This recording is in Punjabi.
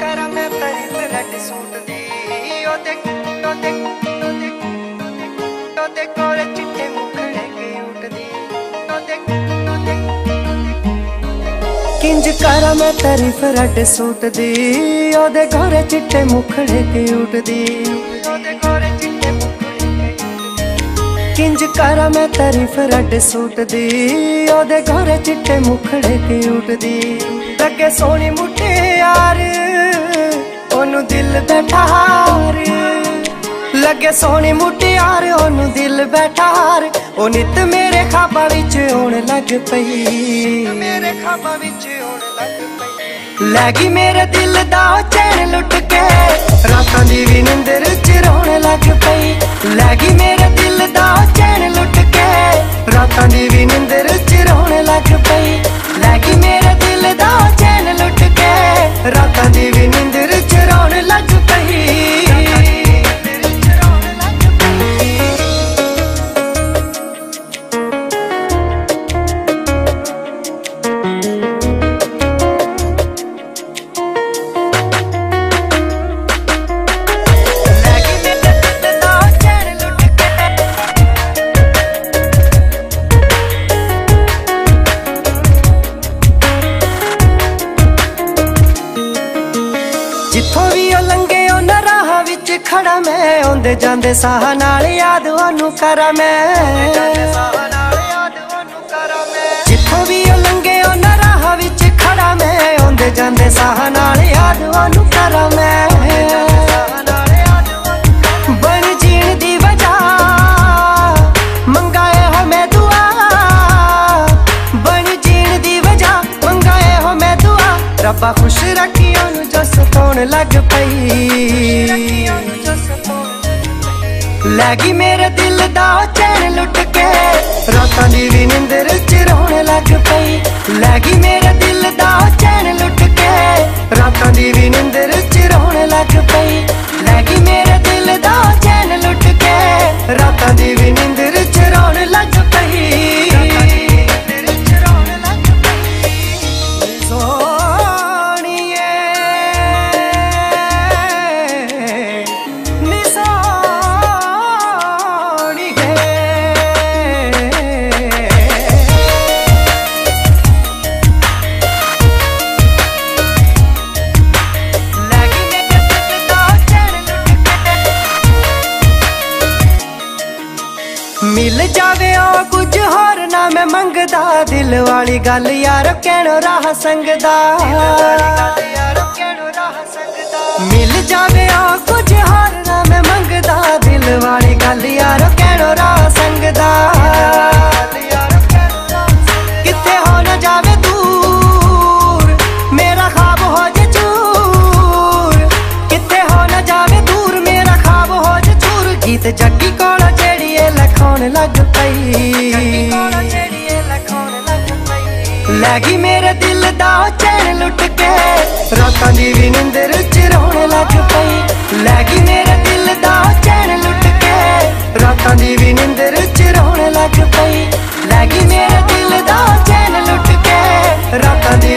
ਕਰਾਂ ਮੈਂ ਤਾਰੀਫ ਰੈਡ ਸੂਟ ਦੀ। ਉਹਦੇ ਉਹਦੇ ਉਹਦੇ ਉਹਦੇ ਕੋਲ ਚਿੱਟੇ ਮੁਖੜੇ ਕੇ ਉੱਠਦੀ। ਉਹਦੇ ਉਹਦੇ ਕਿੰਜ ਕਰਾਂ ਮੈਂ ਤਾਰੀਫ ਰੈਡ ਸੂਟ ਦੀ। ਉਹਦੇ ਘਰੇ ਚਿੱਟੇ ਮੁਖੜੇ ਕੇ ਉੱਠਦੀ। ਕਰਾਂ ਮੈਂ ਤਾਰੀਫ ਰੈਡ ਸੂਟ ਦੀ ਉਹਦੇ ਘਰੇ ਚਿੱਟੇ ਮੁਖੜੇ ਕੇ ਉੱਠਦੀ ਲੱਗੇ ਸੋਹਣੀ ਮੁਟਿਆਰ ਉਹਨੂੰ ਦਿਲ ਬੈਠਾ ਹਾਰ। ਲੱਗੇ ਸੋਹਣੀ ਮੁਟਿਆਰ ਉਹਨੂੰ ਦਿਲ ਬੈਠਾ ਹਾਰ। ਉਹ ਨਿਤ ਮੇਰੇ ਖਾਬਾਂ ਵਿੱਚ ਆਉਣ ਲੱਗ ਪਈ। ਮੇਰੇ ਖਾਬਾਂ ਵਿੱਚ ਆਉਣ ਲੱਗ ਪਈ। ਲੈ ਗਈ ਮੇਰੇ ਦਿਲ ਦਾ ਚੈਨ ਲੁੱਟ ਕੇ। ਰਾਤਾਂ ਦੀ ਵੀ ਨਿੰਦਰ ਮੈਂ ਜਾਂਦੇ ਸਾਹ ਨਾਲ ਯਾਦ ਉਹਨੂੰ ਕਰਾਂ ਮੈਂ। ਜਿੱਥੋਂ ਵੀ ਉਹ ਲੰਗੇ ਉਹਨਾਂ ਰਾਹ ਵਿੱਚ ਖੜਾ ਮੈਂ। ਆਉਂਦੇ ਜਾਂਦੇ ਸਾਹ ਨਾਲ ਯਾਦ ਉਹਨੂੰ ਕਰਾਂ ਮੈਂ। ਬਣ ਜੀਣ ਦੀ ਵਜ੍ਹਾ ਮੰਗਾਏ ਹੋ ਮੈਂ ਦੁਆ। ਬਣ ਜੀਣ ਦੀ ਵਜ੍ਹਾ ਮੰਗਾਏ ਹੋ ਮੈਂ ਦੁਆ। ਰੱਬਾ ਖੁਸ਼ ਰੱਖੀ ਉਹਨੂੰ ਜੋ ਸਤਾਉਣ ਲੱਗ ਪਈ। ਲੈ ਗਈ ਮੇਰੇ ਦਿਲ ਦਾ ਚੈਨ ਲੁੱਟ ਕੇ। ਰਾਤਾਂ ਦੀ ਵੀ ਨਿੰਦਰ ਚ ਰੋਣ ਲੱਗ ਪਈ। ਲੈ ਗਈ ਮੇਰੇ ਦਿਲ ਦਾ ਉਹ ਚੈਨ ਲੁੱਟ ਕੇ। ਰਾਤਾਂ ਦੀ ਵੀ ਨਿੰਦਰ ਜਾਵੇ ਉਹ ਕੁਝ ਹੋਰ ਨਾ ਮੈਂ ਮੰਗਦਾ। ਦਿਲ ਵਾਲੀ ਗੱਲ ਯਾਰ ਕਹਿਣੋ ਰਾਹ ਸੰਗਦਾ। ਮਿਲ ਜਾਵੇ ਲੱਗ ਪਈ। ਲੈ ਮੇਰੇ ਦਿਲ ਦਾ ਚੈਨ ਲੁੱਟ ਕੇ। ਰਾਤਾਂ ਦੀ ਵੀ ਨਿੰਦਰ ਚ ਰੋਣ ਲੱਗ ਪਈ। ਲੈ ਮੇਰੇ ਦਿਲ ਦਾ ਚੈਨ ਲੁੱਟ ਕੇ। ਰਾਤਾਂ ਦੀ ਵੀ ਨਿੰਦਰ ਚ ਰੋਣ ਲੱਗ ਪਈ। ਲੈ ਮੇਰੇ ਦਿਲ ਦਾ ਚੈਨ ਲੁੱਟ ਕੇ। ਰਾਤਾਂ ਦੀ